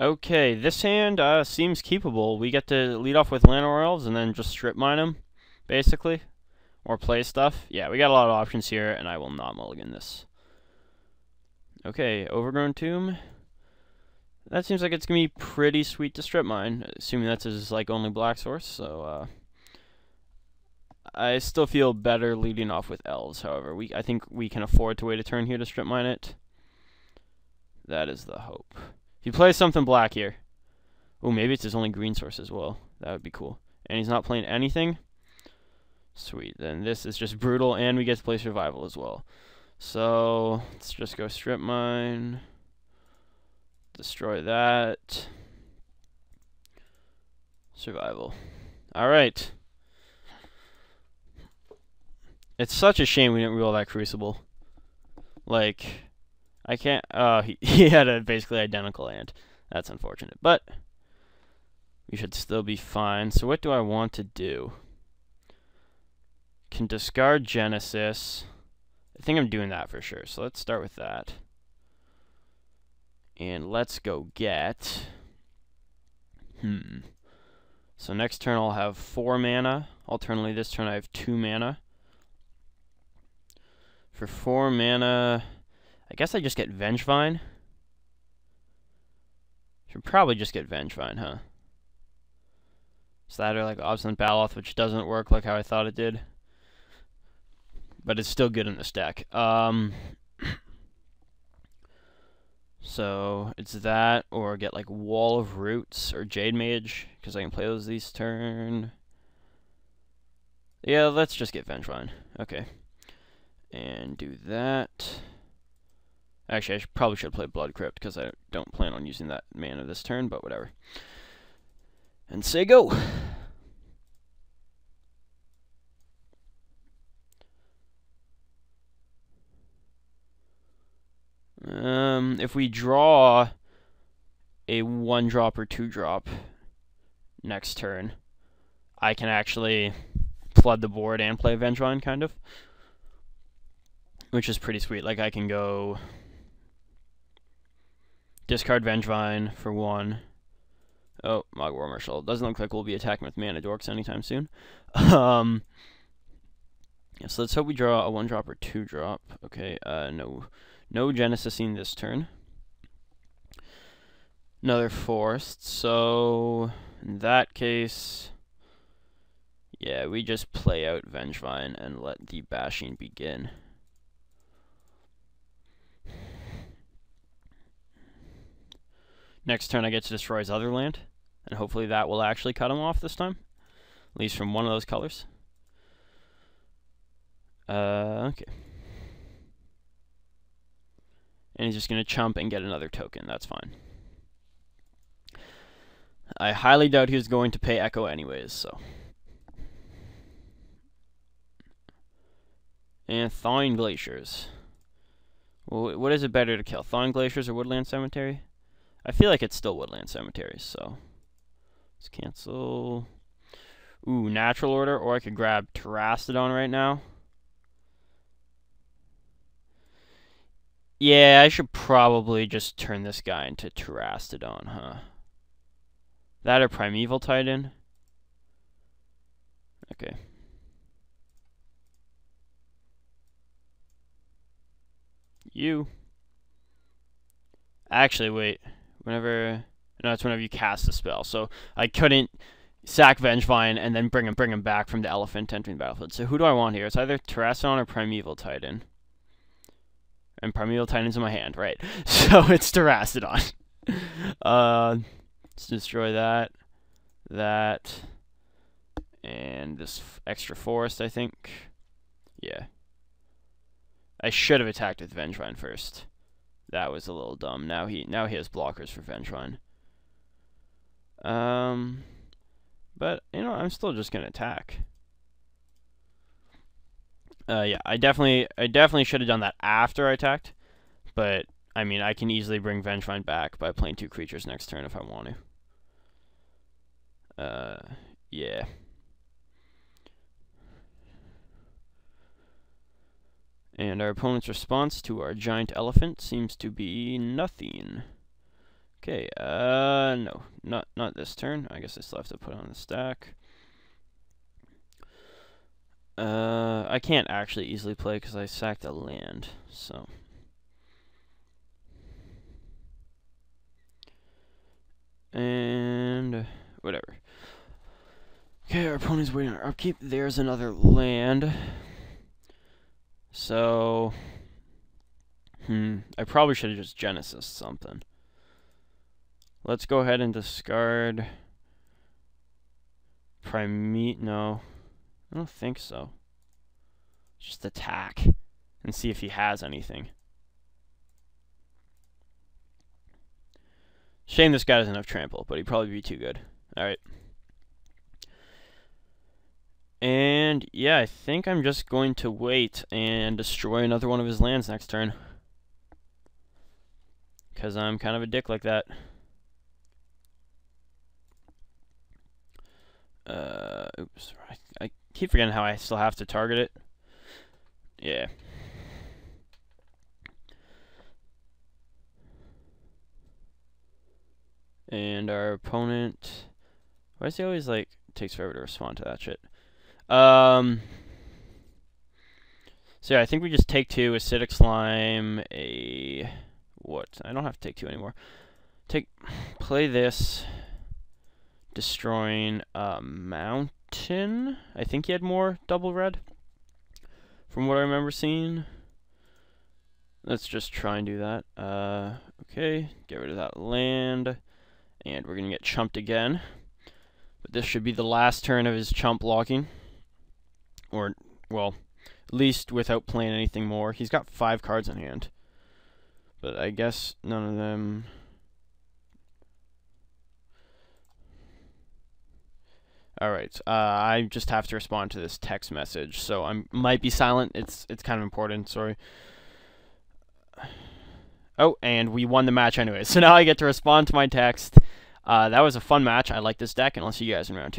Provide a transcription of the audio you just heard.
Okay, this hand uh, seems keepable. We get to lead off with Llanowar Elves and then just strip mine them, basically. Or play stuff. Yeah, we got a lot of options here, and I will not mulligan this. Okay, Overgrown Tomb. That seems like it's going to be pretty sweet to strip mine, assuming that's his like only black source, so uh, I still feel better leading off with elves, however. we I think we can afford to wait a turn here to strip mine it. That is the hope. If he plays something black here. Oh, maybe it's his only green source as well. That would be cool. And he's not playing anything. Sweet. Then this is just brutal, and we get to play survival as well. So, let's just go strip mine. Destroy that. Survival. Alright. It's such a shame we didn't roll that Crucible. Like, I can't, uh, he, he had a basically identical ant. That's unfortunate, but we should still be fine. So what do I want to do? Can discard Genesis. I think I'm doing that for sure, so let's start with that. And let's go get... Hmm. So next turn I'll have 4 mana. Alternately this turn I have 2 mana. For 4 mana, I guess I just get Vengevine. Should probably just get Vengevine, huh? So that or like Obstinate Baloth, which doesn't work like how I thought it did. But it's still good in this deck. Um, so it's that, or get like Wall of Roots or Jade Mage, because I can play those these turn. Yeah, let's just get Vengevine. Okay. And do that. Actually, I should, probably should play Blood Crypt, because I don't plan on using that mana this turn, but whatever. And say go! Um, if we draw a one drop or two drop next turn, I can actually flood the board and play Vengevine, kind of. Which is pretty sweet. Like, I can go discard Vengevine for one. Oh, Mogg War Marshal. Doesn't look like we'll be attacking with Mana Dorks anytime soon. um, yeah, so let's hope we draw a one drop or two drop. Okay, uh, no. No Genesising this turn. Another forest. So, in that case, yeah, we just play out Vengevine and let the bashing begin. Next turn I get to destroy his other land, and hopefully that will actually cut him off this time. At least from one of those colors. Uh, okay. And he's just going to chump and get another token. That's fine. I highly doubt he's going to pay Echo anyways, so. And Thawing Glaciers. What is it better to kill? Thawing Glaciers or Woodland Cemetery? I feel like it's still Woodland Cemetery, so. Let's cancel. Ooh, Natural Order, or I could grab Terastodon right now. Yeah, I should probably just turn this guy into Terastodon, huh? That or Primeval Titan? Okay. You. Actually, wait. Whenever... No, it's whenever you cast a spell. So, I couldn't sack Vengevine and then bring him, bring him back from the elephant entering the battlefield. So, who do I want here? It's either Terastodon or Primeval Titan. And Primeval Titan's in my hand, right. So it's Terastodon. uh, let's destroy that. That. And this extra forest, I think. Yeah. I should have attacked with Vengevine first. That was a little dumb. Now he now he has blockers for Vengevine. Um, but you know I'm still just gonna attack. Uh, yeah, I definitely, I definitely should have done that after I attacked, but I mean, I can easily bring Vengevine back by playing two creatures next turn if I want to. Uh, yeah. And our opponent's response to our giant elephant seems to be nothing. Okay, uh, no, not not this turn. I guess I still have to put on the stack. Uh, I can't actually easily play because I sacked a land, so. And whatever. Okay, our opponent's waiting on our upkeep. There's another land. So, hmm, I probably should have just Genesis something. Let's go ahead and discard Primete. No, I don't think so. Just attack and see if he has anything. Shame this guy doesn't have trample, but he'd probably be too good. Alright. And yeah, I think I'm just going to wait and destroy another one of his lands next turn. Because I'm kind of a dick like that. Uh, oops. I, I keep forgetting how I still have to target it. Yeah. And our opponent... Why does he always, like, takes forever to respond to that shit? Um... So yeah, I think we just take two, acidic slime, a... What? I don't have to take two anymore. Take... Play this. Destroying a mountain. I think he had more double red. From what I remember seeing. Let's just try and do that. Uh, okay, get rid of that land. And we're going to get chumped again. But this should be the last turn of his chump blocking. Or, well, at least without playing anything more. He's got five cards in hand. But I guess none of them... Alright, uh, I just have to respond to this text message, so I might be silent. It's it's kind of important, sorry. Oh, and we won the match anyway. So now I get to respond to my text. Uh, that was a fun match. I like this deck, and I'll see you guys in round two.